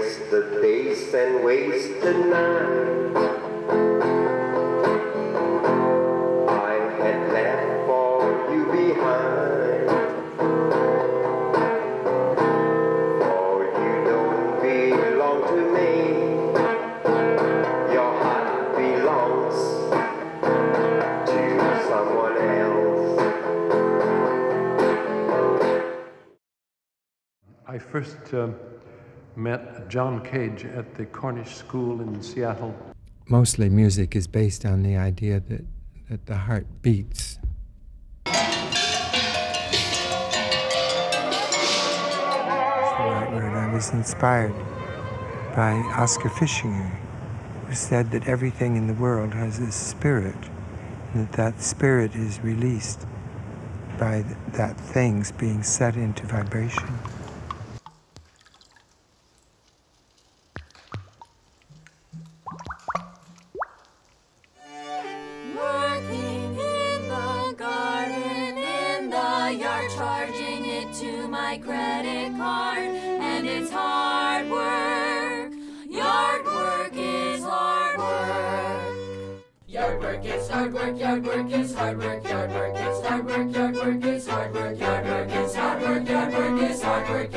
wasted days and wasted nights. I had left for you behind. For you don't belong to me. Your heart belongs to someone else. I first um, met John Cage at the Cornish School in Seattle. Mostly music is based on the idea that, that the heart beats. Right word. I was inspired by Oskar Fischinger, who said that everything in the world has a spirit, and that that spirit is released by that things being set into vibration. Charging it to my credit card, and it's hard work. Yard work is hard work. Yard work is hard work, yard work is hard work, yard work is hard work, yard work is hard work, yard work is hard work, yard work is hard work,